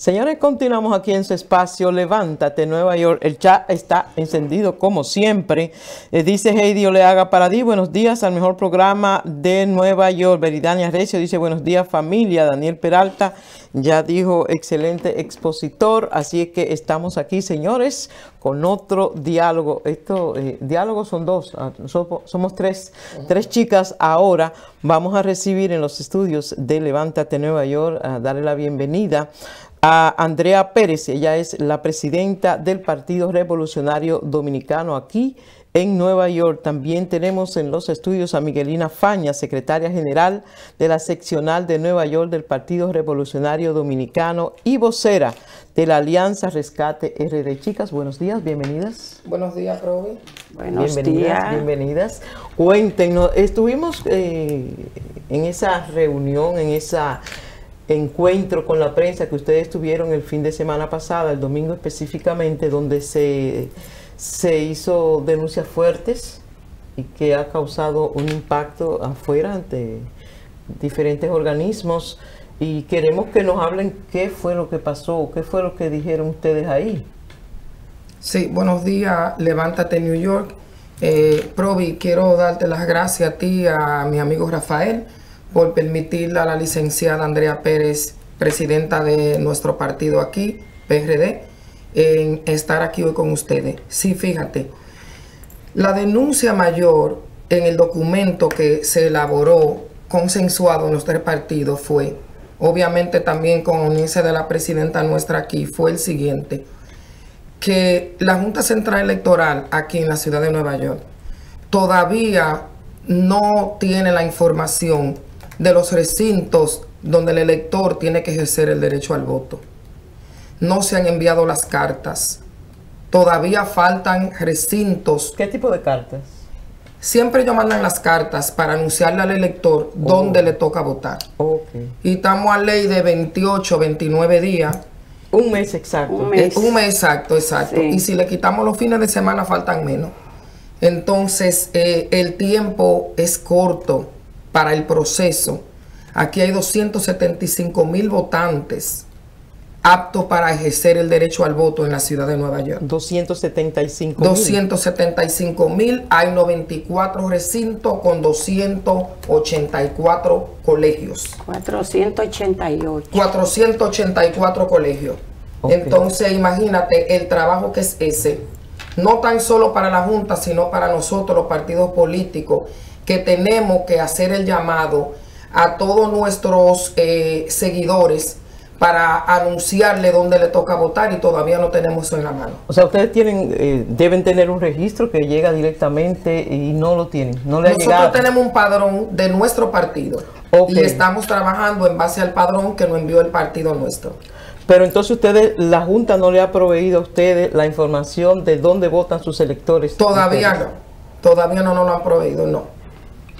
Señores, continuamos aquí en su espacio Levántate Nueva York. El chat está encendido como siempre. Eh, dice Heidi Oleaga para ti, buenos días al mejor programa de Nueva York. Veridania Recio dice buenos días familia. Daniel Peralta ya dijo excelente expositor. Así es que estamos aquí, señores, con otro diálogo. Estos eh, diálogos son dos, ah, somos, somos tres, tres chicas ahora. Vamos a recibir en los estudios de Levántate Nueva York, a darle la bienvenida a Andrea Pérez. Ella es la presidenta del Partido Revolucionario Dominicano aquí en Nueva York. También tenemos en los estudios a Miguelina Faña, secretaria general de la seccional de Nueva York del Partido Revolucionario Dominicano y vocera de la Alianza Rescate RD. Chicas, buenos días, bienvenidas. Buenos días, Roby. Buenos bienvenidas, días. Bienvenidas. Cuéntenos, estuvimos eh, en esa reunión, en esa encuentro con la prensa que ustedes tuvieron el fin de semana pasada, el domingo específicamente, donde se, se hizo denuncias fuertes y que ha causado un impacto afuera ante diferentes organismos y queremos que nos hablen qué fue lo que pasó, qué fue lo que dijeron ustedes ahí. Sí, buenos días, levántate New York. Eh, Provi, quiero darte las gracias a ti, a mi amigo Rafael, por permitirle a la licenciada Andrea Pérez, presidenta de nuestro partido aquí, PRD, en estar aquí hoy con ustedes. Sí, fíjate, la denuncia mayor en el documento que se elaboró consensuado en nuestro partido fue, obviamente también con unirse de la presidenta nuestra aquí, fue el siguiente, que la Junta Central Electoral aquí en la ciudad de Nueva York todavía no tiene la información de los recintos donde el elector tiene que ejercer el derecho al voto. No se han enviado las cartas. Todavía faltan recintos. ¿Qué tipo de cartas? Siempre ellos mandan las cartas para anunciarle al elector dónde le toca votar. Y estamos a ley de 28, 29 días. Un mes exacto. Un mes, un mes exacto, exacto. Y si le quitamos los fines de semana, faltan menos. Entonces, eh, el tiempo es corto para el proceso. Aquí hay 275 mil votantes aptos para ejercer el derecho al voto en la ciudad de Nueva York. 275 mil. 275 mil. Hay 94 recintos con 284 colegios. 488. 484 colegios. Entonces, imagínate el trabajo que es ese. No tan solo para la Junta, sino para nosotros, los partidos políticos que tenemos que hacer el llamado a todos nuestros eh, seguidores para anunciarle dónde le toca votar y todavía no tenemos eso en la mano. O sea, ustedes tienen, eh, deben tener un registro que llega directamente y no lo tienen, no le Nosotros tenemos un padrón de nuestro partido y estamos trabajando en base al padrón que nos envió el partido nuestro. Pero entonces ustedes, la Junta no le ha proveído a ustedes la información de dónde votan sus electores. Todavía no, todavía no nos lo han proveído, no.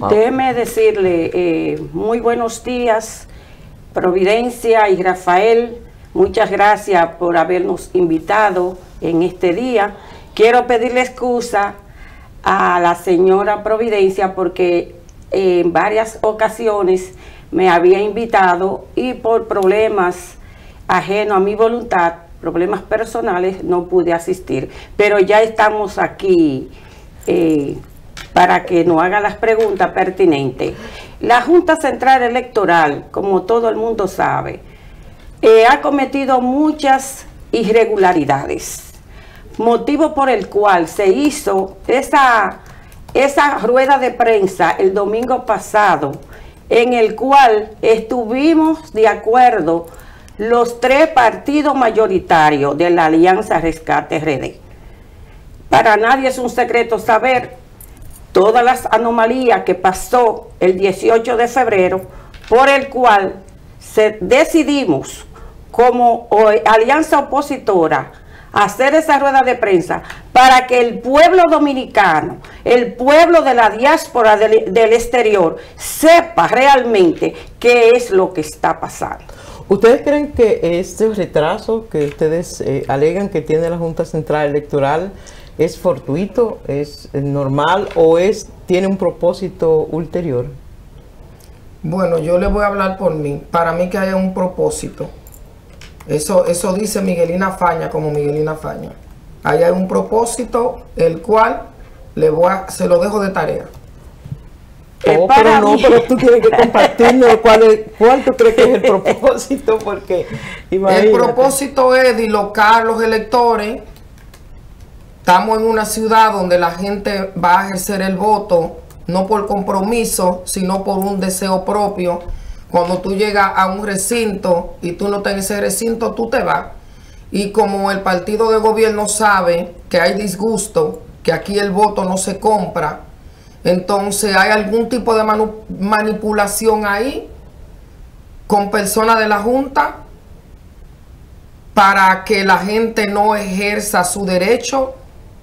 Déjeme decirle eh, muy buenos días, Providencia y Rafael. Muchas gracias por habernos invitado en este día. Quiero pedirle excusa a la señora Providencia porque en varias ocasiones me había invitado y por problemas ajenos a mi voluntad, problemas personales, no pude asistir. Pero ya estamos aquí eh, para que nos haga las preguntas pertinentes. La Junta Central Electoral, como todo el mundo sabe, eh, ha cometido muchas irregularidades, motivo por el cual se hizo esa, rueda de prensa el domingo pasado, en el cual estuvimos de acuerdo los tres partidos mayoritarios de la Alianza Rescate RD. Para nadie es un secreto saber todas las anomalías que pasó el 18 de febrero, por el cual se decidimos como alianza opositora hacer esa rueda de prensa para que el pueblo dominicano, el pueblo de la diáspora del, exterior, sepa realmente qué es lo que está pasando. ¿Ustedes creen que este retraso que ustedes eh, alegan que tiene la Junta Central Electoral ¿Es fortuito? ¿Es normal? ¿O es tiene un propósito ulterior? Bueno, yo le voy a hablar por mí. Para mí que haya un propósito Eso, eso dice Miguelina Faña como Miguelina Faña. Ahí hay un propósito, el cual le voy a, se lo dejo de tarea. Oh, pero no, pero tú tienes que compartirnos cuál, cuál tú crees que es el propósito, porque El propósito es dislocar los electores. Estamos en una ciudad donde la gente va a ejercer el voto, no por compromiso, sino por un deseo propio. Cuando tú llegas a un recinto y tú no estás en ese recinto, tú te vas. Y como el partido de gobierno sabe que hay disgusto, que aquí el voto no se compra, entonces hay algún tipo de manipulación ahí con personas de la Junta para que la gente no ejerza su derecho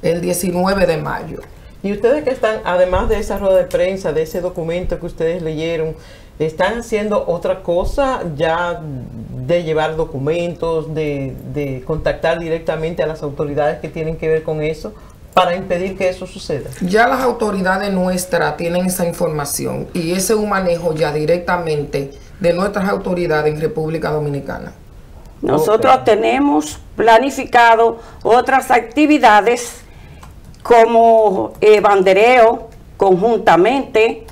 el 19 de mayo. Y ustedes que están, además de esa rueda de prensa, de ese documento que ustedes leyeron, están haciendo otra cosa ya de llevar documentos, de, de contactar directamente a las autoridades que tienen que ver con eso para impedir que eso suceda? Ya las autoridades nuestras tienen esa información y ese es un manejo ya directamente de nuestras autoridades en República Dominicana. Nosotros tenemos planificado otras actividades como eh, bandereo conjuntamente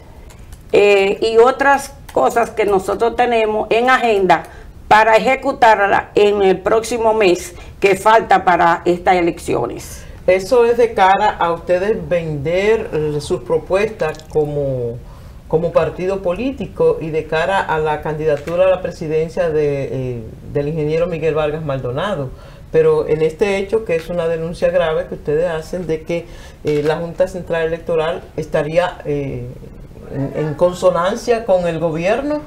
eh, y otras cosas que nosotros tenemos en agenda para ejecutarla en el próximo mes que falta para estas elecciones. Eso es de cara a ustedes vender eh, sus propuestas como, como partido político y de cara a la candidatura a la presidencia de, del ingeniero Miguel Vargas Maldonado. Pero en este hecho, que es una denuncia grave que ustedes hacen de que eh, la Junta Central Electoral estaría en, en, consonancia con el gobierno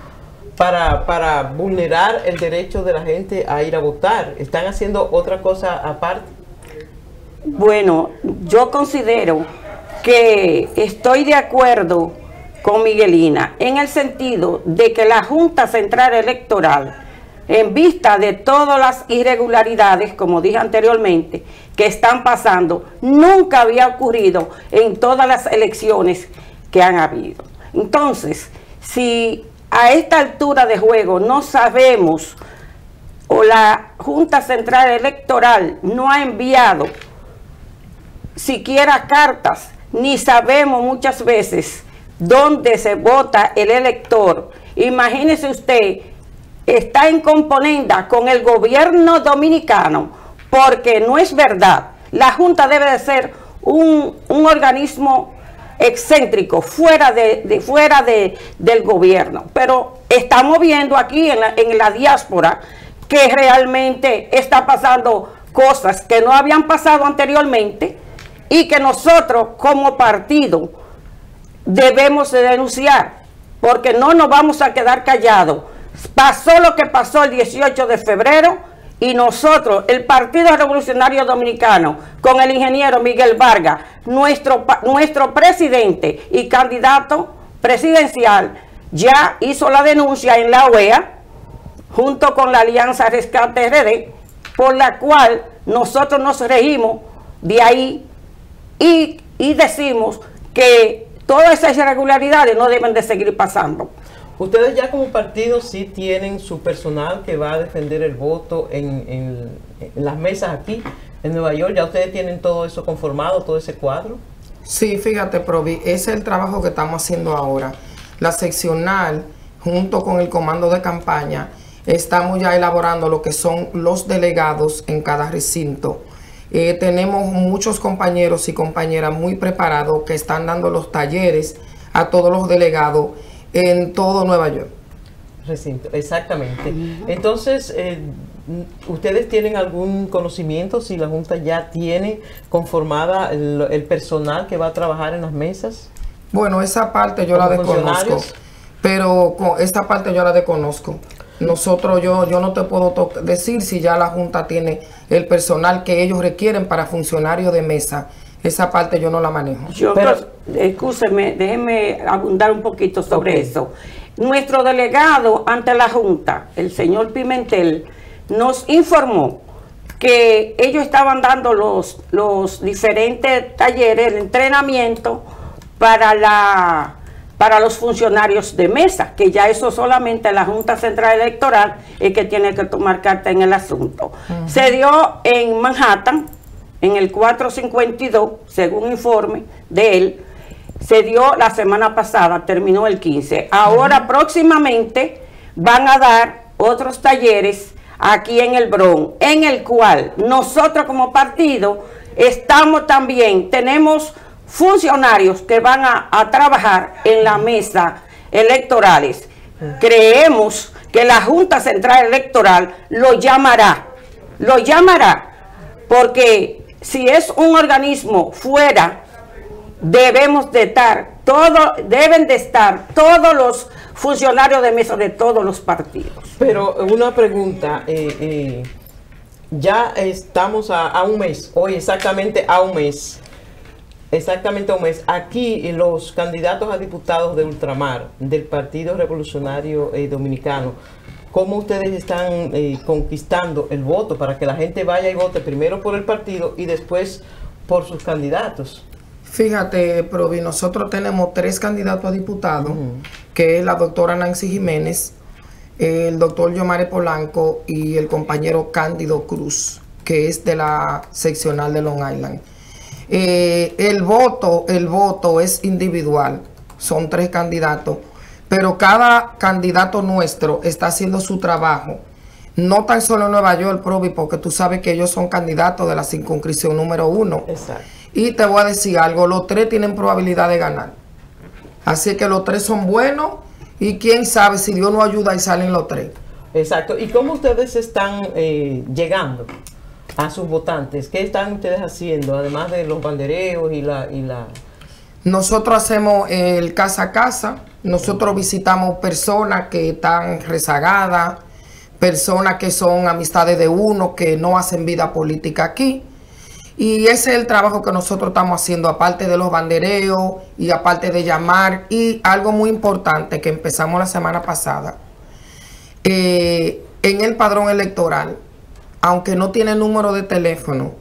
para, para vulnerar el derecho de la gente a ir a votar. ¿Están haciendo otra cosa aparte? Bueno, yo considero que estoy de acuerdo con Miguelina en el sentido de que la Junta Central Electoral, en vista de todas las irregularidades, como dije anteriormente, que están pasando, nunca había ocurrido en todas las elecciones que han habido. Entonces, si a esta altura de juego no sabemos o la Junta Central Electoral no ha enviado siquiera cartas, ni sabemos muchas veces dónde se vota el elector. Imagínese usted, está en componenda con el gobierno dominicano, porque no es verdad. La Junta debe de ser un, organismo excéntrico, fuera de, fuera de, del gobierno. Pero estamos viendo aquí en la, en la diáspora que realmente está pasando cosas que no habían pasado anteriormente y que nosotros como partido debemos denunciar, porque no nos vamos a quedar callados. Pasó lo que pasó el 18 de febrero y nosotros, el Partido Revolucionario Dominicano, con el ingeniero Miguel Vargas, nuestro, nuestro presidente y candidato presidencial, ya hizo la denuncia en la OEA, junto con la Alianza Rescate RD, por la cual nosotros nos regimos de ahí y, decimos que todas esas irregularidades no deben de seguir pasando. Ustedes ya como partido sí tienen su personal que va a defender el voto en, las mesas aquí en Nueva York. ¿Ya ustedes tienen todo eso conformado, todo ese cuadro? Sí, fíjate, Provi, ese es el trabajo que estamos haciendo ahora. La seccional, junto con el comando de campaña, estamos ya elaborando lo que son los delegados en cada recinto eh, tenemos muchos compañeros y compañeras muy preparados que están dando los talleres a todos los delegados en todo Nueva York. Recinto, exactamente. Entonces, eh, ¿ustedes tienen algún conocimiento si la Junta ya tiene conformada el, personal que va a trabajar en las mesas? Bueno, esa parte yo la desconozco, pero esa parte yo la desconozco. Nosotros, yo, yo no te puedo decir si ya la Junta tiene el personal que ellos requieren para funcionarios de mesa. Esa parte yo no la manejo. Yo, Pero, escúcheme, déjeme abundar un poquito sobre eso. Nuestro delegado ante la Junta, el señor Pimentel, nos informó que ellos estaban dando los, los diferentes talleres, de entrenamiento para la para los funcionarios de mesa, que ya eso solamente la Junta Central Electoral es que tiene que tomar carta en el asunto. Se dio en Manhattan, en el 452, según informe de él, se dio la semana pasada, terminó el 15. Ahora próximamente van a dar otros talleres aquí en el Bron, en el cual nosotros como partido estamos también, tenemos funcionarios que van a, trabajar en la mesa electorales. Creemos que la Junta Central Electoral lo llamará, lo llamará, porque si es un organismo fuera, debemos de estar, todo, deben de estar todos los funcionarios de mesa de todos los partidos. Pero una pregunta, eh, eh, ya estamos a, un mes, hoy exactamente a un mes, exactamente un mes. Aquí los candidatos a diputados de ultramar del Partido Revolucionario eh, Dominicano, ¿cómo ustedes están conquistando el voto para que la gente vaya y vote primero por el partido y después por sus candidatos? Fíjate, Provi, nosotros tenemos tres candidatos a diputados, que es la doctora Nancy Jiménez, el doctor Yomare Polanco y el compañero Cándido Cruz, que es de la seccional de Long Island. Eh, el voto, el voto es individual, son tres candidatos, pero cada candidato nuestro está haciendo su trabajo. No tan solo en Nueva York, Provi, porque tú sabes que ellos son candidatos de la circunscripción número uno. Exacto y te voy a decir algo, los tres tienen probabilidad de ganar. Así que los tres son buenos y quién sabe si Dios no ayuda y salen los tres. Exacto. ¿Y cómo ustedes están eh, llegando a sus votantes? ¿Qué están ustedes haciendo, además de los bandereos y la... Y la... Nosotros hacemos el casa a casa, nosotros visitamos personas que están rezagadas, personas que son amistades de uno, que no hacen vida política aquí. Y ese es el trabajo que nosotros estamos haciendo, aparte de los bandereos y aparte de llamar. Y algo muy importante que empezamos la semana pasada, eh, en el padrón electoral, aunque no tiene número de teléfono,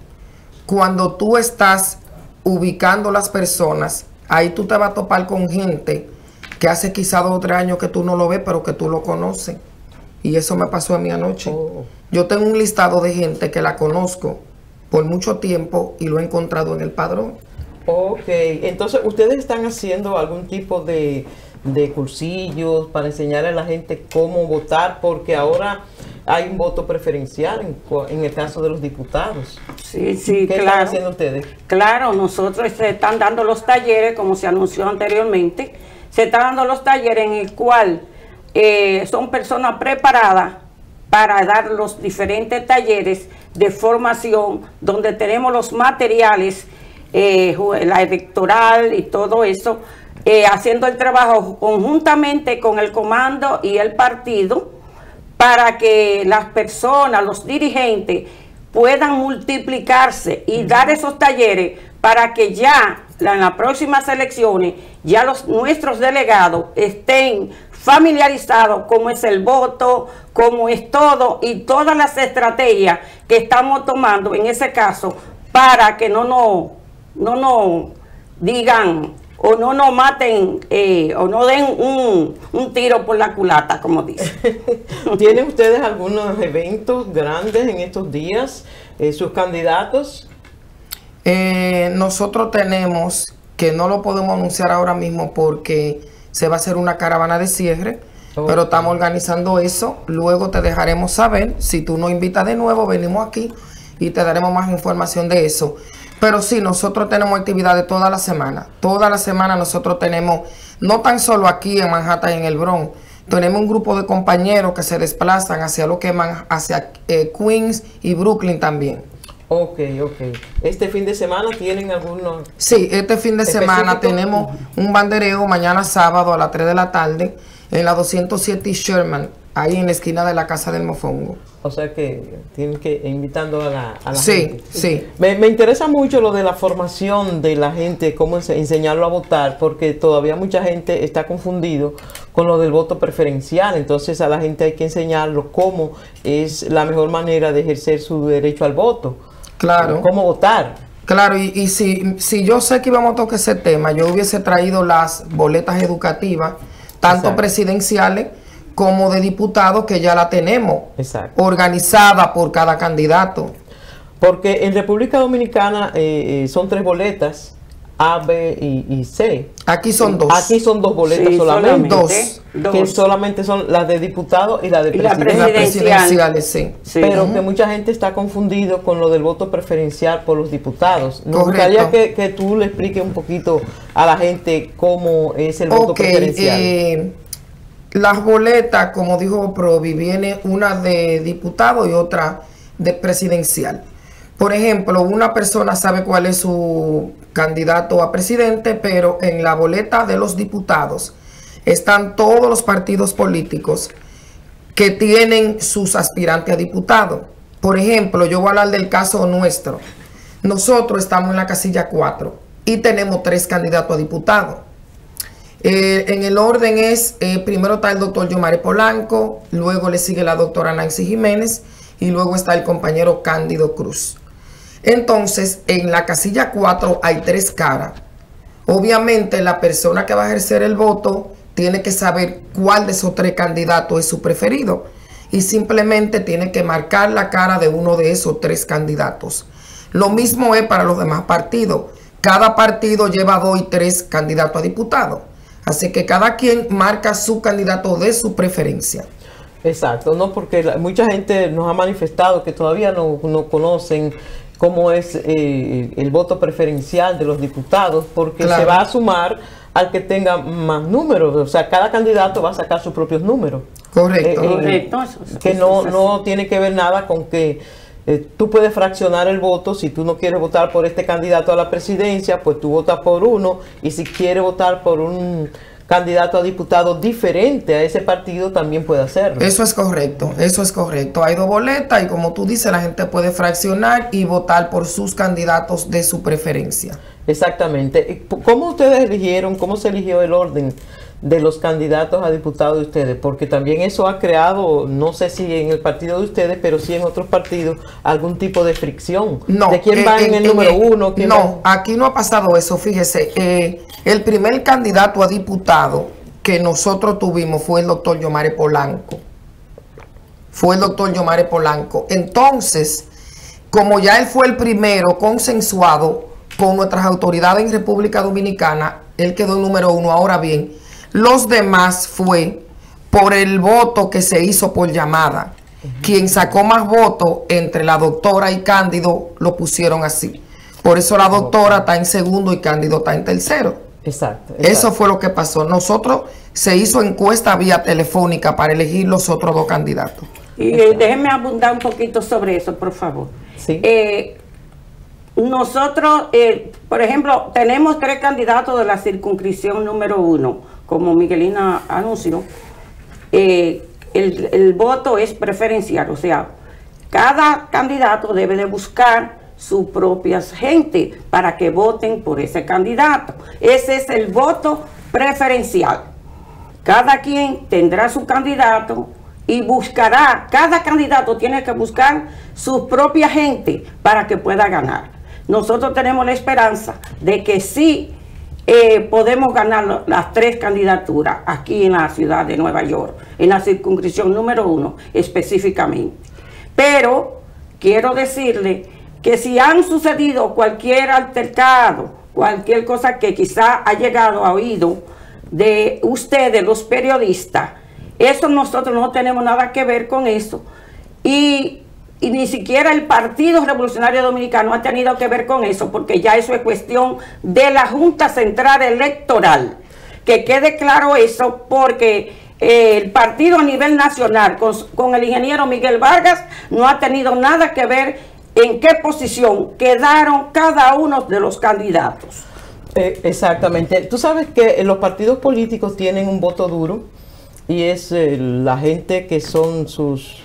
cuando tú estás ubicando las personas, ahí tú te vas a topar con gente que hace quizá dos o tres años que tú no lo ves, pero que tú lo conoces. Y eso me pasó a mí anoche. Oh. Yo tengo un listado de gente que la conozco por mucho tiempo y lo he encontrado en el padrón. Ok, entonces ustedes están haciendo algún tipo de, cursillos para enseñarle a la gente cómo votar, porque ahora hay un voto preferencial en, el caso de los diputados. Sí, sí, ¿Qué claro. están haciendo ustedes? Claro, nosotros se están dando los talleres, como se anunció anteriormente, se están dando los talleres en el cual eh, son personas preparadas para dar los diferentes talleres de formación donde tenemos los materiales, eh, la electoral y todo eso, eh, haciendo el trabajo conjuntamente con el comando y el partido para que las personas, los dirigentes, puedan multiplicarse y dar esos talleres para que ya en las próximas elecciones ya los nuestros delegados estén familiarizado cómo es el voto, cómo es todo y todas las estrategias que estamos tomando en ese caso para que no nos no, no digan o no nos maten eh, o no den un, tiro por la culata, como dicen. ¿Tienen ustedes algunos eventos grandes en estos días? Eh, ¿Sus candidatos? Eh, nosotros tenemos, que no lo podemos anunciar ahora mismo porque se va a hacer una caravana de cierre, pero estamos organizando eso. Luego te dejaremos saber. Si tú nos invitas de nuevo, venimos aquí y te daremos más información de eso. Pero sí, nosotros tenemos actividades toda la semana. Toda la semana nosotros tenemos, no tan solo aquí en Manhattan y en el Bronx, tenemos un grupo de compañeros que se desplazan hacia lo que hacia eh, Queens y Brooklyn también. Ok, ok. ¿Este fin de semana tienen algunos? Sí, este fin de semana tenemos un bandereo mañana sábado a las 3 de la tarde en la 207 Sherman, ahí en la esquina de la Casa del Mofongo. O sea que tienen que invitando a la, a sí, gente. Sí, me, me, interesa mucho lo de la formación de la gente, cómo enseñarlo a votar, porque todavía mucha gente está confundido con lo del voto preferencial. Entonces a la gente hay que enseñarlo cómo es la mejor manera de ejercer su derecho al voto. Claro. ¿Cómo votar? Claro, y, si, si yo sé que íbamos a tocar ese tema, yo hubiese traído las boletas educativas, tanto presidenciales como de diputados, que ya la tenemos, organizada por cada candidato. Porque en República Dominicana eh, eh, son tres boletas a, B y, C. Aquí son dos. Aquí son dos boletas solamente. Dos. Que solamente son las de diputado y la de presidenciales. Sí. Pero que mucha gente está confundido con lo del voto preferencial por los diputados. Nos gustaría que, tú le expliques un poquito a la gente cómo es el voto preferencial. Eh, las boletas, como dijo Provi, viene una de diputado y otra de presidencial. Por ejemplo, una persona sabe cuál es su candidato a presidente, pero en la boleta de los diputados están todos los partidos políticos que tienen sus aspirantes a diputado. Por ejemplo, yo voy a hablar del caso nuestro. Nosotros estamos en la casilla 4 y tenemos tres candidatos a diputado. Eh, en el orden es, eh, primero está el doctor Yomare Polanco, luego le sigue la doctora Nancy Jiménez y luego está el compañero Cándido Cruz. Entonces, en la casilla 4 hay tres caras. Obviamente, la persona que va a ejercer el voto tiene que saber cuál de esos tres candidatos es su preferido. Y simplemente tiene que marcar la cara de uno de esos tres candidatos. Lo mismo es para los demás partidos. Cada partido lleva dos y tres candidatos a diputado. Así que cada quien marca su candidato de su preferencia. Exacto, no porque mucha gente nos ha manifestado que todavía no, no conocen cómo es eh, el voto preferencial de los diputados, porque se va a sumar al que tenga más números. O sea, cada candidato va a sacar sus propios números. Correcto. Eh, eh, que no, no tiene que ver nada con que tú puedes fraccionar el voto. Si tú no quieres votar por este candidato a la presidencia, pues tú votas por uno. Y si quieres votar por un candidato a diputado diferente a ese partido también puede hacerlo. Eso es correcto, eso es correcto. Hay dos boletas y como tú dices, la gente puede fraccionar y votar por sus candidatos de su preferencia. Exactamente. ¿Cómo ustedes eligieron, cómo se eligió el orden de los candidatos a diputados de ustedes, porque también eso ha creado, no sé si en el partido de ustedes, pero sí en otros partidos, algún tipo de fricción. No, ¿De quién va en, el número uno? No, aquí no ha pasado eso, fíjese. Eh, el primer candidato a diputado que nosotros tuvimos fue el doctor Yomare Polanco. Fue el doctor Yomare Polanco. Entonces, como ya él fue el primero consensuado con nuestras autoridades en República Dominicana, él quedó en número uno. Ahora bien, los demás fue por el voto que se hizo por llamada. Quien sacó más votos entre la doctora y Cándido lo pusieron así. Por eso la doctora está en segundo y Cándido está en tercero. Exacto, Eso fue lo que pasó. Nosotros se hizo encuesta vía telefónica para elegir los otros dos candidatos. Y eh, déjenme abundar un poquito sobre eso, por favor. Sí. Eh, nosotros, eh, por ejemplo, tenemos tres candidatos de la circunscripción número uno como Miguelina anunció, eh, el, voto es preferencial, o sea, cada candidato debe de buscar su propia gente para que voten por ese candidato. Ese es el voto preferencial. Cada quien tendrá su candidato y buscará, cada candidato tiene que buscar su propia gente para que pueda ganar. Nosotros tenemos la esperanza de que sí eh, podemos ganar las tres candidaturas aquí en la ciudad de Nueva York, en la circunscripción número uno específicamente. Pero quiero decirle que si han sucedido cualquier altercado, cualquier cosa que quizá ha llegado a oído de ustedes, los periodistas, eso nosotros no tenemos nada que ver con eso. Y y ni siquiera el Partido Revolucionario Dominicano ha tenido que ver con eso, porque ya eso es cuestión de la Junta Central Electoral. Que quede claro eso, porque eh, el partido a nivel nacional con, el ingeniero Miguel Vargas no ha tenido nada que ver en qué posición quedaron cada uno de los candidatos. Eh, exactamente. Tú sabes que los partidos políticos tienen un voto duro y es eh, la gente que son sus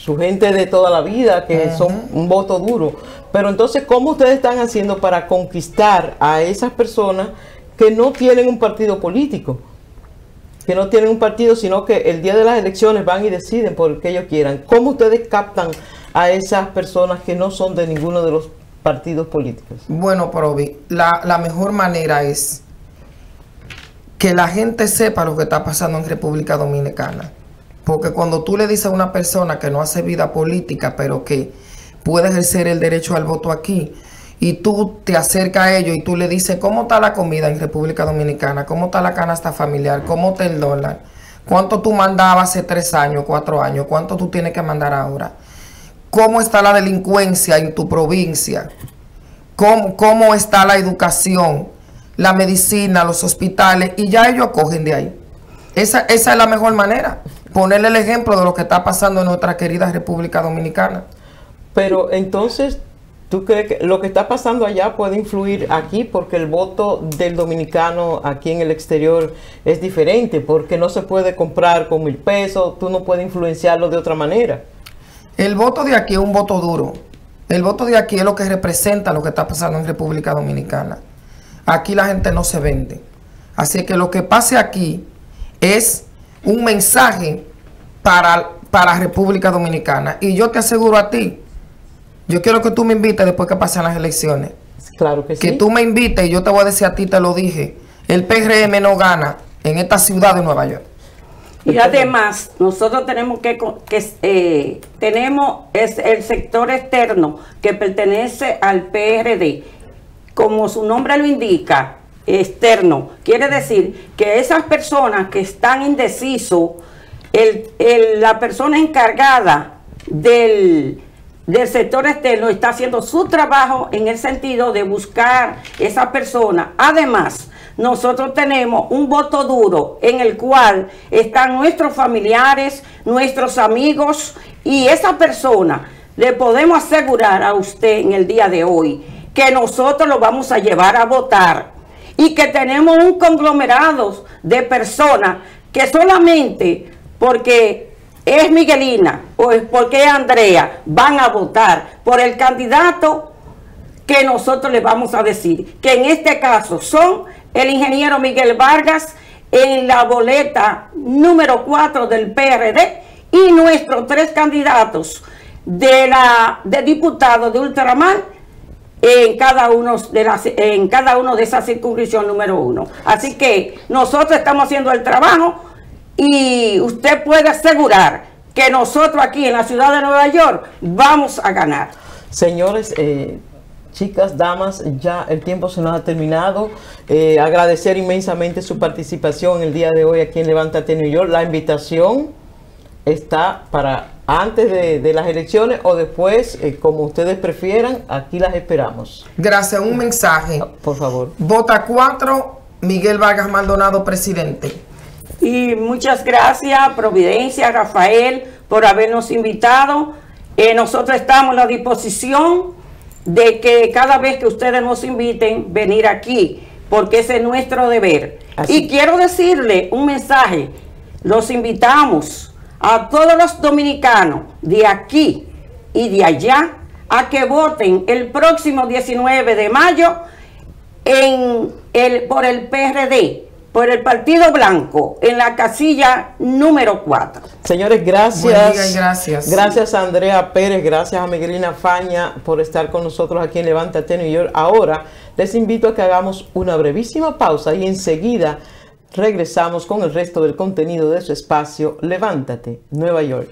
su gente de toda la vida, que son un voto duro. Pero entonces, ¿cómo ustedes están haciendo para conquistar a esas personas que no tienen un partido político? Que no tienen un partido, sino que el día de las elecciones van y deciden por el que ellos quieran. ¿Cómo ustedes captan a esas personas que no son de ninguno de los partidos políticos? Bueno, Provi, la, la mejor manera es que la gente sepa lo que está pasando en República Dominicana. Porque cuando tú le dices a una persona que no hace vida política, pero que puede ejercer el derecho al voto aquí, y tú te acercas a ellos y tú le dices cómo está la comida en República Dominicana, cómo está la canasta familiar, cómo está el dólar, cuánto tú mandabas hace tres años, cuatro años, cuánto tú tienes que mandar ahora, cómo está la delincuencia en tu provincia, cómo, cómo está la educación, la medicina, los hospitales, y ya ellos cogen de ahí. Esa, esa es la mejor manera, ponerle el ejemplo de lo que está pasando en nuestra querida República Dominicana. Pero entonces, ¿tú crees que lo que está pasando allá puede influir aquí? Porque el voto del dominicano aquí en el exterior es diferente, porque no se puede comprar con mil pesos, tú no puedes influenciarlo de otra manera. El voto de aquí es un voto duro. El voto de aquí es lo que representa lo que está pasando en República Dominicana. Aquí la gente no se vende. Así que lo que pase aquí es un mensaje para, para República Dominicana. Y yo te aseguro a ti, yo quiero que tú me invites después que pasen las elecciones. Claro que sí. Que tú me invites y yo te voy a decir a ti, te lo dije. El PRM no gana en esta ciudad de Nueva York. Y además, nosotros tenemos que, que eh, tenemos es el sector externo que pertenece al PRD. Como su nombre lo indica, externo. Quiere decir que esas personas que están indecisos, la persona encargada del, del sector externo está haciendo su trabajo en el sentido de buscar esa persona. Además, nosotros tenemos un voto duro en el cual están nuestros familiares, nuestros amigos y esa persona le podemos asegurar a usted en el día de hoy que nosotros lo vamos a llevar a votar. Y que tenemos un conglomerado de personas que solamente porque es Miguelina o es porque es Andrea van a votar por el candidato que nosotros le vamos a decir, que en este caso son el ingeniero Miguel Vargas en la boleta número 4 del PRD y nuestros tres candidatos de la de diputados de Ultramar en cada uno de las en cada uno de esas circunscripción número uno. Así que nosotros estamos haciendo el trabajo y usted puede asegurar que nosotros aquí en la ciudad de Nueva York vamos a ganar. Señores, eh, chicas, damas, ya el tiempo se nos ha terminado. Eh, agradecer inmensamente su participación el día de hoy aquí en Levántate New York. La invitación está para antes de, de las elecciones o después, eh, como ustedes prefieran, aquí las esperamos. Gracias. Un mensaje. Por favor. Vota 4, Miguel Vargas Maldonado, presidente. Y muchas gracias, Providencia, Rafael, por habernos invitado. Eh, nosotros estamos a la disposición de que cada vez que ustedes nos inviten, venir aquí, porque ese es nuestro deber. Así. Y quiero decirle un mensaje, los invitamos a todos los dominicanos de aquí y de allá a que voten el próximo 19 de mayo en el, por el PRD, por el Partido Blanco, en la casilla número 4. Señores, gracias. Buen día y gracias. Gracias a Andrea Pérez, gracias a Miguelina Faña por estar con nosotros aquí en Levántate New York. Ahora les invito a que hagamos una brevísima pausa y enseguida Regresamos con el resto del contenido de su espacio Levántate, Nueva York.